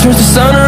turns to sunrise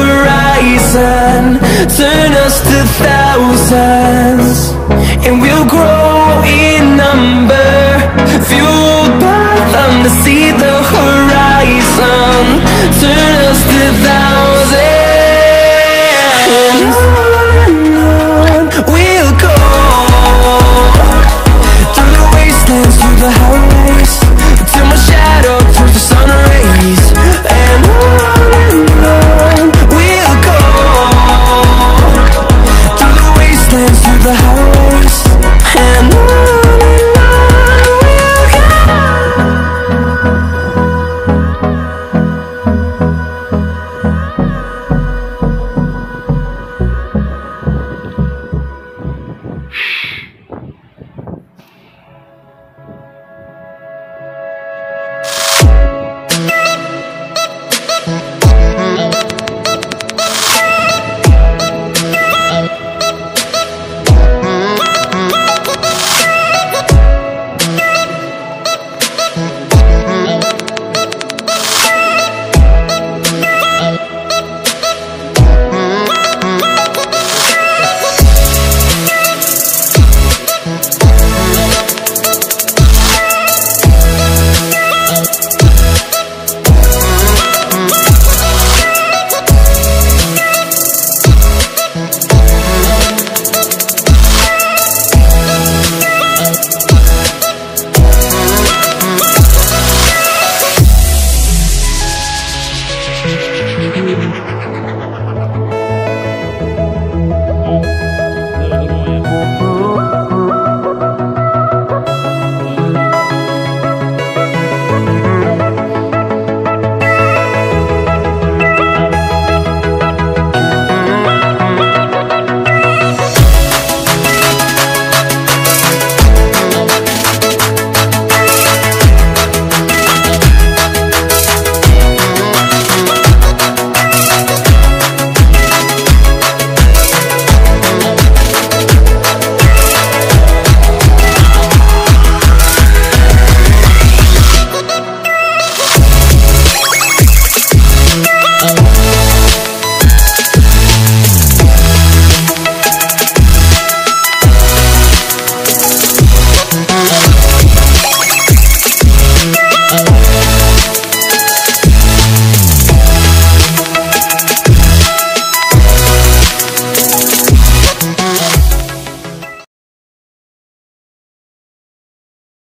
horizon. Turn us to thousands And we'll grow in number. Fueled by thunder See the horizon.